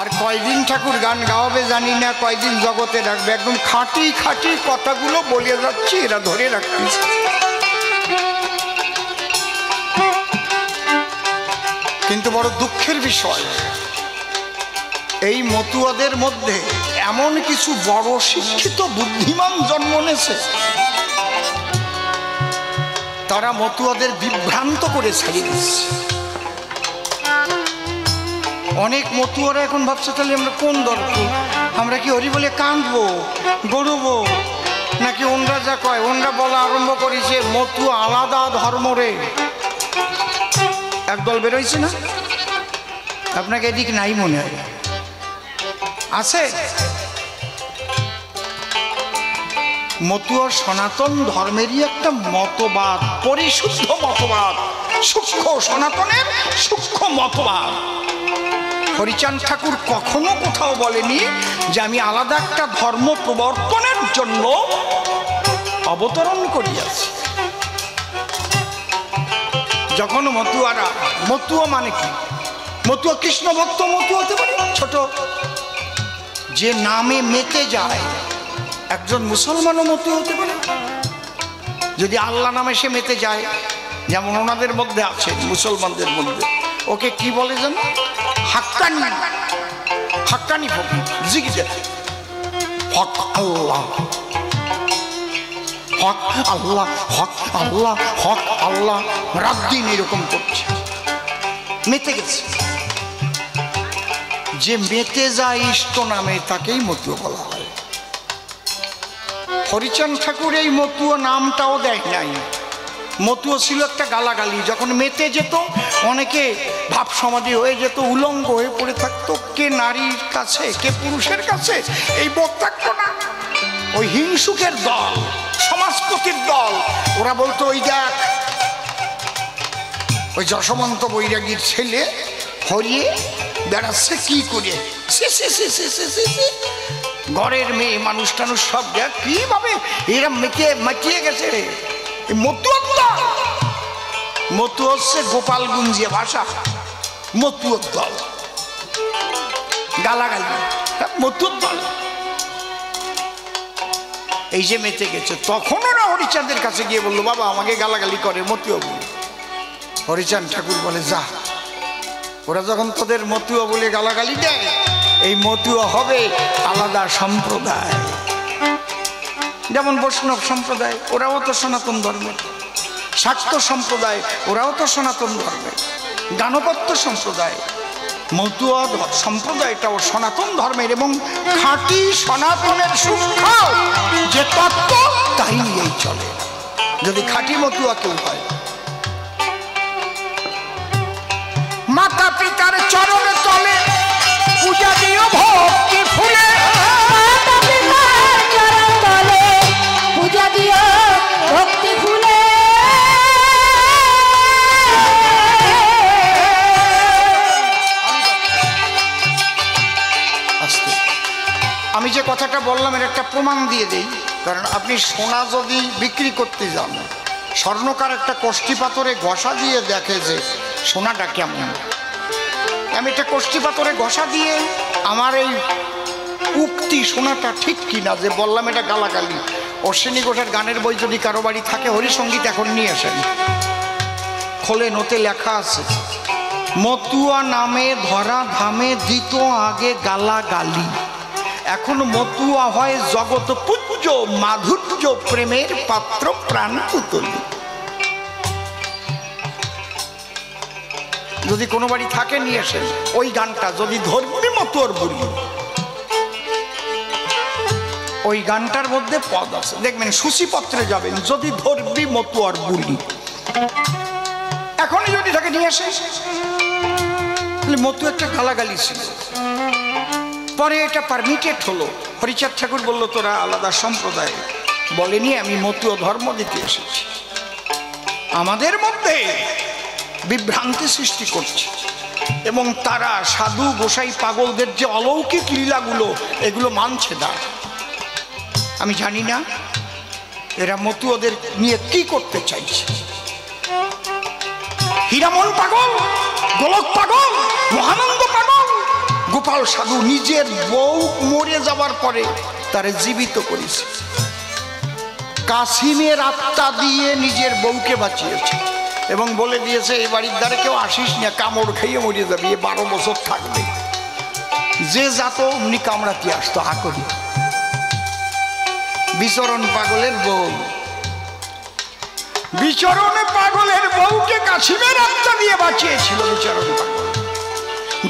আর কয়দিন ঠাকুর গান গাওয়াবে জানি না, কয়দিন জগতে রাখবে। একদম খাঁটি খাঁটি কথাগুলো বলে যাচ্ছে, এরা ধরে রাখতেছে। কিন্তু বড় দুঃখের বিষয়, এই মতুয়াদের মধ্যে এমন কিছু বড় শিক্ষিত বুদ্ধিমান জন্ম নেছে, তারা মতুয়াদের বিভ্রান্ত করে ছাড়িয়ে দিচ্ছে অনেক মতুয়ারা এখন ভাবছে, তাহলে আমরা কোন দর্প আমরা কি হরি বলে কাঁদবো, গড়বো? নাকি ওনরা যা কয় ওনরা বলা আরম্ভ করেছে, মতুয়া আলাদা ধর্ম ধর্মরে একদল বেরোইছে না? আপনাকে এদিক নাই মনে হয়। আছে? মতুয়া সনাতন ধর্মেরই একটা মতবাদ, পরিশুদ্ধ মতবাদ, সূক্ষ্ম সনাতনের সূক্ষ্ম মতবাদ। হরিচাঁদ ঠাকুর কখনো কোথাও বলেনি যে আমি আলাদা একটা ধর্ম প্রবর্তনের জন্য অবতরণ করিয়াছি। যখন মতুয়ারা, মতুয়া মানে কি? মতুয়া কৃষ্ণ ভক্ত, মতুয়া হতে পারে ছোট। যে নামে মেতে যায়, একজন মুসলমানও মতুয়া হতে পারে। যদি আল্লাহ নামে সে মেতে যায়, যেমন ওনাদের মধ্যে আছে, মুসলমানদের মধ্যে। ওকে কি বলে যেন হাক্কানি ফকির জিগিজে হক আল্লাহ হক আল্লাহ হক আল্লাহ হক আল্লাহ। রাত দিন এরকম করছে। মেতে গেছে। যে মেতে যায় ইষ্ট নামে তাকেই মতুয়া বলা হয়। হরিচাঁদ ঠাকুর এই মতুয়া নামটাও দেয় নাই। মতুয়া ছিল একটা গালাগালি। যখন মেতে যেত অনেকে ভাব সমাধি হয়ে যেত, উলঙ্গ হয়ে পড়ে থাকতো, কে নারীর কাছে, কে পুরুষের কাছে, এই বোধ থাকতো না। ওই হিংসুকের দল, সমাজপতির দল, ওরা বলতো, ওই দেখ, ওই যশবন্ত বৈরাগীর ছেলে হরিয়ে বেড়াচ্ছে কি করে? ঘরের মেয়ে মানুষ টানুষ সব দেখ, কীভাবে এরা মেকে মাটিয়ে গেছে। রে এই মতুয়া দল মতু হচ্ছে গোপালগুঞ্জিয়া ভাষা মতুয়র দল। গালাগালি। হ্যাঁ, মতুর দল। এই যে মেতে গেছে তখন ওরা হরিচাঁদের কাছে গিয়ে বলল বাবা আমাকে গালাগালি করে মতুয়া বলে। হরিচাঁদ ঠাকুর বলে যা ওরা যখন তোদের মতুয়া বলে গালাগালি দেয় এই মতুয়া হবে আলাদা সম্প্রদায়। যেমন বৈষ্ণব সম্প্রদায় ওরাও তো সনাতন ধর্মের। শাক্ত সম্প্রদায়, ওরাও তো সনাতন ধর্মে। দানপত্য সম্প্রদায় মতুয়া সম্প্রদায়টাও সনাতন ধর্মের এবং খাঁটি সনাতনের সুখ যে তত্ত্ব, তাই এই চলে। যদি খাঁটি মতুয়া কেউ হয় কথাটা বললাম, এর একটা প্রমাণ দিয়ে দেই। কারণ আপনি সোনা যদি বিক্রি করতে যান, স্বর্ণকার একটা কষ্টি পাথরে ঘষা দিয়ে দেখে যে সোনাটা কেমন। আমি একটা কষ্টি পাথরে ঘষা দিয়ে আমার এই উক্তি সোনাটা ঠিক কিনা, যে বললাম এটা গালাগালি। অশ্বিনী ঘোষের গানের বই যদি কারও বাড়ি থাকে, হরিসঙ্গীত এখন নিয়ে আসেন। খোলে নোতে লেখা আছে, মতুয়া নামে ধরা ধামে দিত আগে গালা গালি এখন মতুয়া হয় জগৎ পুজ্য মাধুর্য প্রেমের পাত্র প্রাণ পুতলি। যদি কোনো বাড়ি থাকে, নিয়ে আসেন। ওই গানটা যদি ধর্মী মতুয়ার বলি ওই গানটার মধ্যে পদ আছে। দেখবেন সূচিপত্রে যাবেন, যদি ধর্মী মতুয়ার বলি এখনই যদি তাকে নিয়ে আসে মতু একটা গালাগালি ছিল। পরে এটা পারমিটেড হলো। হরিচাঁদ ঠাকুর বলল, তোরা আলাদা সম্প্রদায়। বলেনি আমি মতুয় ধর্ম দিতে এসেছি। আমাদের মধ্যে বিভ্রান্তি সৃষ্টি করছে। এবং তারা সাধু, গোসাই, পাগলদের যে অলৌকিক লীলাগুলো, এগুলো মানছে না। আমি জানি না এরা মতুয়দের নিয়ে কি করতে চাইছে। হীরামন পাগল, গোলক পাগল, মহানন্দ গোপাল সাধু নিজের বউ মরে যাবার পরে তারে জীবিত করেছে। কাসিমের আত্মা দিয়ে নিজের বউকে বাঁচিয়েছে এবং বলে দিয়েছে এই বাড়ির দ্বারে কেউ আসিস না, কামড় খেয়ে মরে যাবি, এ বারো বছর থাকবে। যে যাত অমনি কামড়াতে আসতো হাকরি বিচরণ পাগলের বউ। বিচরণে পাগলের বউকে কাশিমের আত্মা দিয়ে বাঁচিয়েছিল বিচরণ পাগল।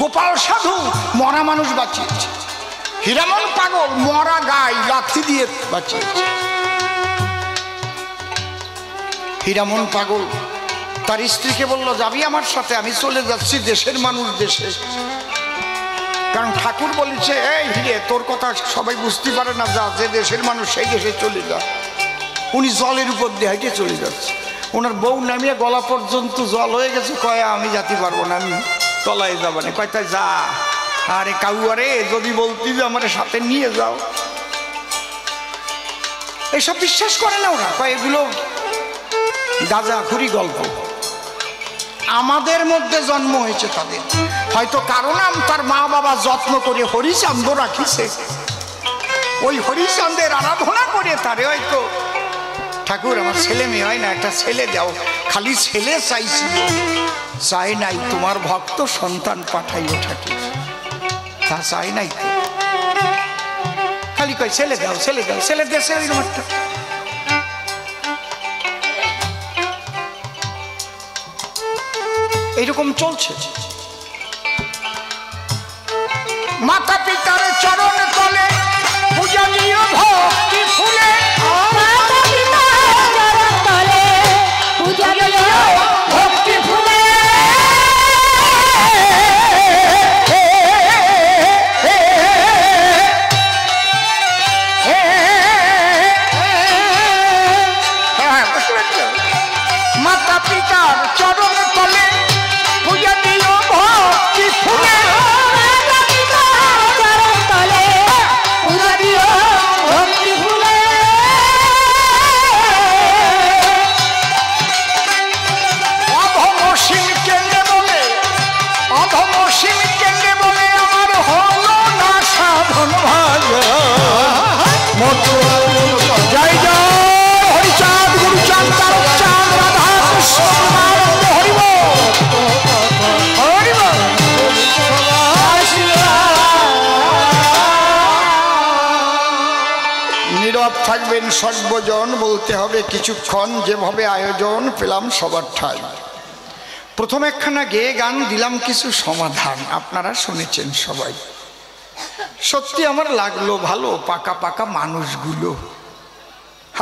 গোপাল সাধু মরা মানুষ বাঁচিয়েছে। হীরামন পাগল মরা গাই লাথি দিয়ে বাঁচিয়েছে। হীরামন পাগল, তার স্ত্রীকে বলল, যাবি আমার সাথে? আমি চলে যাচ্ছি দেশের মানুষ দেশে। কারণ ঠাকুর বলেছে, এই হিরে, তোর কথা সবাই বুঝতে পারে না, যা, যে দেশের মানুষ সেই দেশে চলে যা। উনি জলের উপর দিয়ে হেঁটে চলে যাচ্ছে। ওনার বউ নামিয়ে গলা পর্যন্ত জল হয়ে গেছে, কয়া, আমি যেতে পারব না, আমি তলায় যাব না। কয় যা। আরে কাউয়ারে, যদি বলতি যে আমার সাথে নিয়ে যাও। এসব বিশ্বাস করে না ওরা। কয়, এগুলো গাঁজাখুরি গল্প। আমাদের মধ্যে জন্ম হয়েছে তাদের। হয়তো কারণ আম তার মা বাবা যত্ন করে হরিচান্দ রাখিছে। ওই হরিচান্দের আরাধনা করে তারে হয়তো ঠাকুর, আমার ছেলে মেয়ে হয় না, একটা ছেলে দাও। খালি ছেলে চাইছিল চাই নাই, তোমার ভক্ত সন্তান পাঠাইও ঠাকুর। তা চাই নাই খালি কয়, ছেলে দাও ছেলে দাও, ছেলে দেশে ওই একটা এইরকম চলছে। মাতা পিতার চরণ থাকবেন সর্বজন, বলতে হবে কিছুক্ষণ যেভাবে আয়োজন পেলাম সবার ঠাই। প্রথম একখানা গেয়ে গান দিলাম কিছু সমাধান, আপনারা শুনেছেন সবাই। সত্যি আমার লাগল ভালো, পাকা পাকা মানুষগুলো।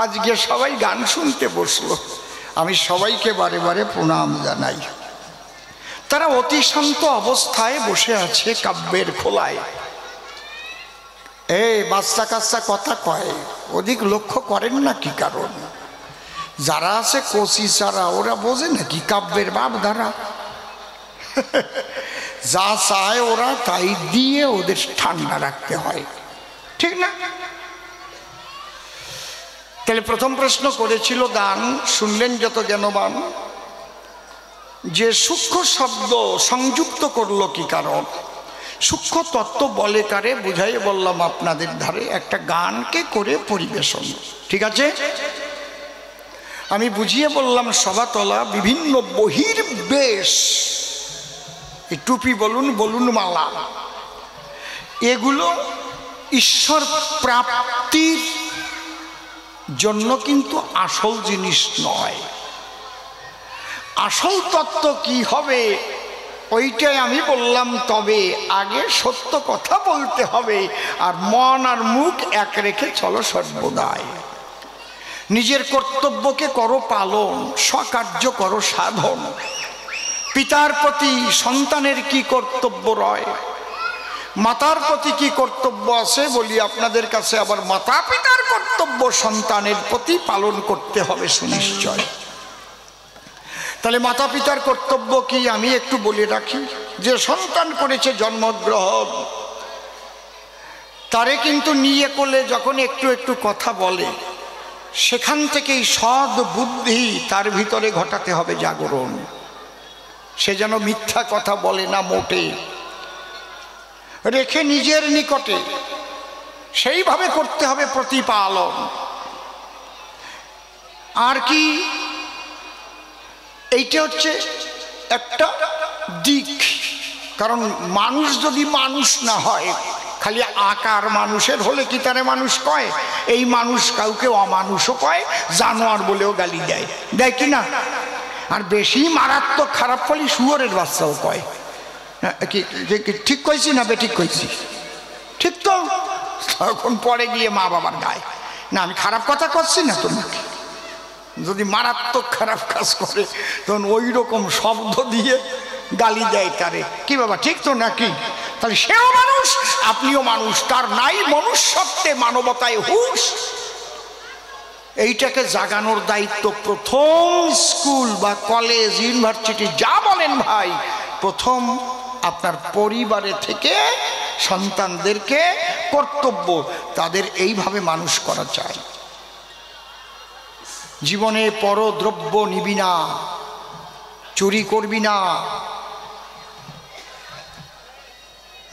আজকে সবাই গান শুনতে বসল, আমি সবাইকে বারে বারে প্রণাম জানাই। তারা অতি শান্ত অবস্থায় বসে আছে কাব্যের খোলায়। এই বাচ্চা কাচ্চা কথা কয়। অধিক লক্ষ্য করেন না কি কারণ? যারা আছে কচি চারা ওরা বোঝে নাকি কাব্যের বাপ ধারা যা চায় ওরা তাই দিয়ে ওদের ঠান্ডা রাখতে হয়। ঠিক না? তাহলে প্রথম প্রশ্ন করেছিল গান, শুনলেন যত জ্ঞানবান। যে সূক্ষ্ম শব্দ সংযুক্ত করল কি কারণ? সূক্ষ্ম তত্ত্ব বলে কারে বুঝাই বললাম আপনাদের ধারে একটা গানকে করে পরিবেশন। ঠিক আছে? আমি বুঝিয়ে বললাম সভাতলা বিভিন্ন বহির বেশ টুপি বলুন বলুন মালা। এগুলো ঈশ্বর প্রাপ্তির জন্য কিন্তু আসল জিনিস নয়। আসল তত্ত্ব কি হবে? ওইটাই আমি বললাম, তবে আগে সত্য কথা বলতে হবে আর মন আর মুখ এক রেখে চলো সর্বদাই। নিজের কর্তব্যকে করো পালন, স্বকার্য করো সাধন। পিতার প্রতি সন্তানের কি কর্তব্য রয়? মাতার প্রতি কি কর্তব্য আছে বলি আপনাদের কাছে আবার মাতা পিতার কর্তব্য সন্তানের প্রতি পালন করতে হবে সুনিশ্চয়। তাহলে মাতা পিতার কর্তব্য কি আমি একটু বলে রাখি? যে সন্তান করেছে জন্মগ্রহণ, তারে কিন্তু নিয়ে করলে যখন একটু একটু কথা বলে, সেখান থেকেই সদ বুদ্ধি তার ভিতরে ঘটাতে হবে জাগরণ। সে যেন মিথ্যা কথা বলে না মোটে। রেখে নিজের নিকটে, সেইভাবে করতে হবে প্রতিপালন। আর কি এইটা হচ্ছে একটা দিক। কারণ মানুষ যদি মানুষ না হয় খালি আকার মানুষের হলে কি তারে মানুষ কয়? এই মানুষ কাউকে অমানুষও কয় জানোয়ার বলেও গালি দেয়। দেয় কি না? আর বেশি মারাত্মক খারাপ ফলে শুয়োরের বাচ্চাও কয়। হ্যাঁ, কি ঠিক কইছি না বে ঠিক কইছি? ঠিক তো? তখন পরে গিয়ে মা বাবার গায়ে। না আমি খারাপ কথা করছি না তোমাকে। যদি মারাত্মক খারাপ কাজ করে, তখন ওই রকম শব্দ দিয়ে গালি দেয় তারে। কি বাবা, ঠিক তো নাকি? তাহলে সেও মানুষ, আপনিও মানুষ, তার নাই মনুষ্যত্বে মানবতায় হুশ। এইটাকে জাগানোর দায়িত্ব প্রথম স্কুল বা কলেজ, ইউনিভার্সিটি, যা বলেন ভাই, প্রথম আপনার পরিবারে থেকে সন্তানদেরকে কর্তব্য, তাদের এইভাবে মানুষ করা চাই। জীবনে পরদ্রব্য নিবি না, চুরি করবি না,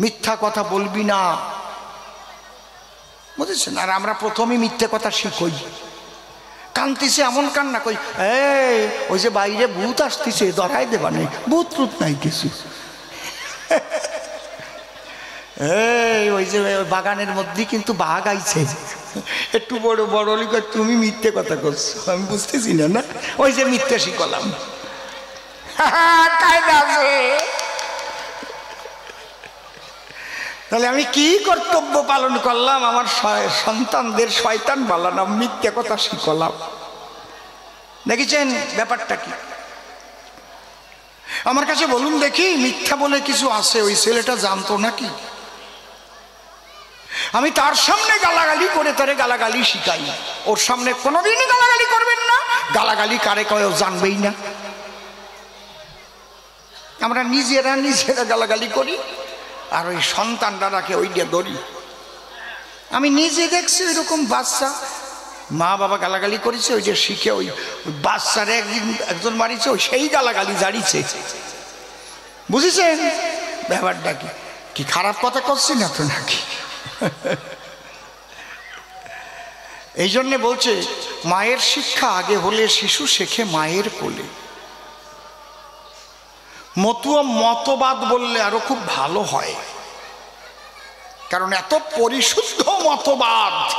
মিথ্যা কথা বলবি না। বুঝেছেন? আর আমরা প্রথমেই মিথ্যে কথা শিখই। কান্তিছে এমন কান্না কই এই, ওই যে বাইরে ভূত আসতেছে, ধরাই দেবা নেই, ভূত টুত নাই কিছু। এই, ওই যে বাগানের মধ্যে কিন্তু বাঘ আইছে। একটু বড় বড় লিখে তুমি মিথ্যে কথা করছ আমি বুঝতেছি না না? ওই যে মিথ্যে শিখলাম তাহলে আমি কি কর্তব্য পালন করলাম? আমার সন্তানদের শয়তান বালানাম মিথ্যে কথা শিখলাম দেখেছেন ব্যাপারটা কি? আমার কাছে বলুন দেখি মিথ্যা বলে কিছু আছে? ওই ছেলেটা জানতো নাকি? আমি তার সামনে গালাগালি করে তারে গালাগালি শিখাই। ওর সামনে কোনোদিনই গালাগালি করবেন না। গালাগালি কারে কয় ও জানবেই না। আমরা নিজেরা নিজেরা গালাগালি করি, আর ওই সন্তানটাকে ওই দিয়ে ধরি আমি নিজে দেখছি ওই রকম বাচ্চা। মা বাবা গালাগালি করেছে, ওই যে শিখে ওই ওই বাচ্চারে একদিন একজন মারিছে, ওই সেই গালাগালি জারিছে। বুঝেছেন? ব্যাপারটা কি? কি খারাপ কথা করছি না তো নাকি এই জন্যে বলছে, মায়ের শিক্ষা আগে হলে শিশু শেখে মায়ের কোলে। মতুয়া মতবাদ বললে আরও খুব ভালো হয়। কারণ এত পরিশুদ্ধ মতবাদ।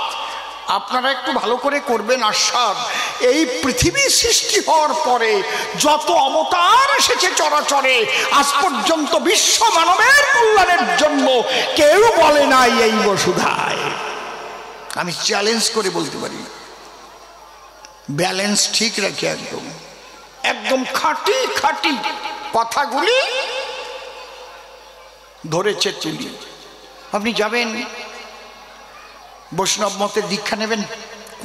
আপনারা একটু ভালো করে করবেন আস্বাদ এই পৃথিবী সৃষ্টি হওয়ার পরে যত অবতার এসেছে চরাচরে, আজ পর্যন্ত বিশ্ব মানবের কল্যাণের জন্য কেউ বলে নাই এই বসুধায়। আমি চ্যালেঞ্জ করে বলতে পারি ব্যালেন্স ঠিক রাখি একদম। একদম খাঁটি খাঁটি কথাগুলি ধরেছে তুলি আপনি যাবেন? বৈষ্ণব মতে দীক্ষা নেবেন?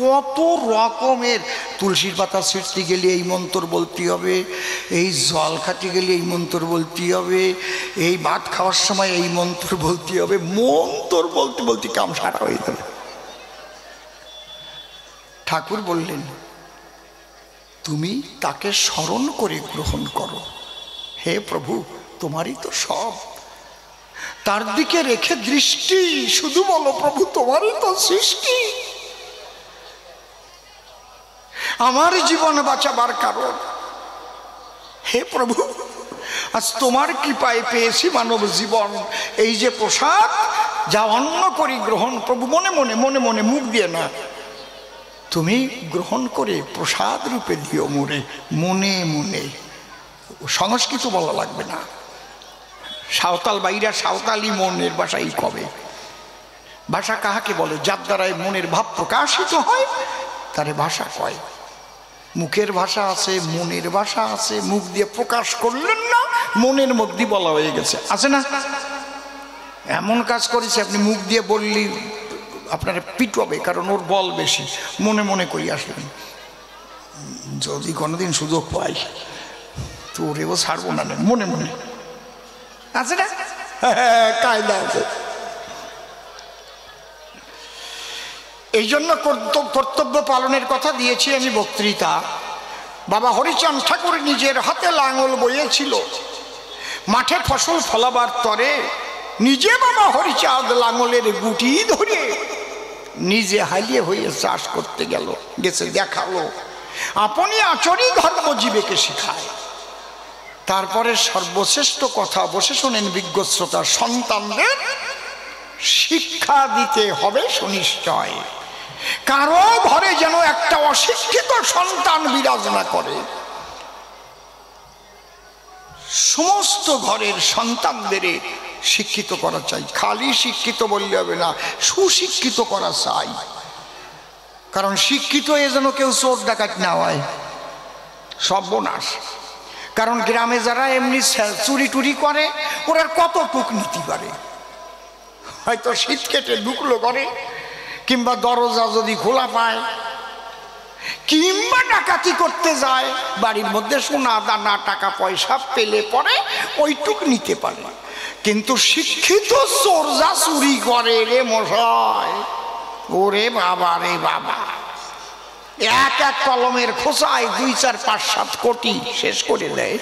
কত রকমের তুলসীর পাতা ছিঁড়তে গেলে এই মন্ত্র বলতে হবে, এই জল খাতে গেলে এই মন্ত্র বলতে হবে, এই ভাত খাওয়ার সময় এই মন্ত্র বলতে হবে, মন্ত্র বলতে বলতে কাম সারা হয়ে যাবে ঠাকুর বললেন, তুমি তাকে স্মরণ করে গ্রহণ করো। হে প্রভু, তোমারই তো সব। তার দিকে রেখে দৃষ্টি, শুধু বলো প্রভু, তোমারই তো সৃষ্টি। আমার জীবন বাঁচাবার কারণ। হে প্রভু, আজ তোমার কৃপায় পেয়েছি মানব জীবন। এই যে প্রসাদ, যা অন্য করি গ্রহণ, প্রভু মনে মনে মনে মনে মুখ দিয়ে না। তুমি গ্রহণ করে প্রসাদ রূপে দিও মোরে মনে মনে। সংস্কৃত বলা লাগবে না। সাঁওতাল বাইরা সাঁওতালি মনের ভাষাই কবে? ভাষা কাহাকে বলে? যার দ্বারায় মনের ভাব প্রকাশিত হয়, তারে ভাষা কয়? মুখের ভাষা আছে মনের ভাষা আছে মুখ দিয়ে প্রকাশ করলেন না মনের মধ্যে বলা হয়ে গেছে। আছে না? এমন কাজ করেছে আপনি মুখ দিয়ে বললি আপনার পিটবে কারণ ওর বল বেশি। মনে মনে করি আসলেন। যদি কোনোদিন সুযোগ পাই তো ওরেও ছাড়বো না মনে মনে। আছে না? হ্যাঁ, কায়দা আছে। এই জন্য কর্তব্য পালনের কথা দিয়েছি আমি বক্তৃতা। বাবা হরিচাঁদ ঠাকুর নিজের হাতে লাঙল বইয়েছিল। মাঠে ফসল ফলাবার তরে নিজে বাবা হরিচাঁদ লাঙলের গুটি ধরে নিজে হালিয়ে হয়ে চাষ করতে গেল, গেছে দেখাল। আপনি আচরই ধর্মজীবেকে শিখায়। তারপরে সর্বশ্রেষ্ঠ কথা বসে শোনেন বিজ্ঞ শ্রোতা সন্তানদের শিক্ষা দিতে হবে সুনিশ্চয়। কারও ঘরে যেন একটা অশিক্ষিত সন্তান বিরাজ না করে। সমস্ত ঘরের সন্তানদের শিক্ষিত করা চাই। খালি শিক্ষিত বললে হবে না, সুশিক্ষিত করা চাই। কারণ শিক্ষিত এ যেন কেউ চোর ডাকাত না হয়। সর্বনাশ। কারণ গ্রামে যারা এমনি চুরি টুরি করে, ওরা কত টুক করে। হয়তো শীত কেটে ঢুকলো করে কিংবা দরজা যদি খোলা পায়, কিংবা ডাকাতি করতে যায়, বাড়ির মধ্যে সোনা দানা, টাকা পয়সা পেলে পরে ওইটুক নিতে পারে কিন্তু শিক্ষিত চোর যা চুরি করে রে মশাই, ওরে বাবা রে বাবা। এক এক কলমের খোসায় দুই, চার, পাঁচ, সাত কোটি শেষ করে দেয়।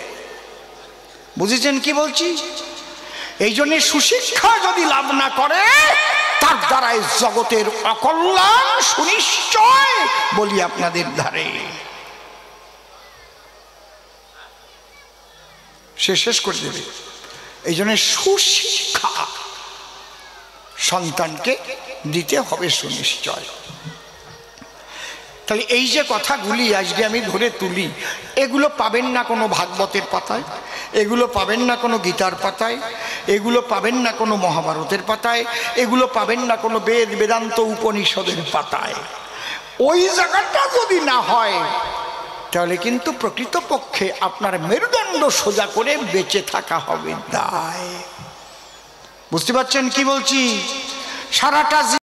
বুঝেছেন কি বলছি? এই জন্য সুশিক্ষা যদি লাভ না করে তার দ্বারাই জগতের অকল্যাণ সুনিশ্চয় বলি আপনাদের ধারে। সে শেষ করে দেবে। এই জন্য সুশিক্ষা সন্তানকে দিতে হবে সুনিশ্চয়। তাহলে এই যে কথাগুলি আজকে আমি ধরে তুলি, এগুলো পাবেন না কোনো ভাগবতের পাতায়, এগুলো পাবেন না কোনো গীতার পাতায় এগুলো পাবেন না কোনো মহাভারতের পাতায়, এগুলো পাবেন না কোনো বেদ বেদান্ত উপনিষদের পাতায়। ওই জায়গাটা যদি না হয়, তাহলে কিন্তু প্রকৃতপক্ষে আপনার মেরুদণ্ড সোজা করে বেঁচে থাকা হবে দায় বুঝতে পারছেন কি বলছি? সারাটা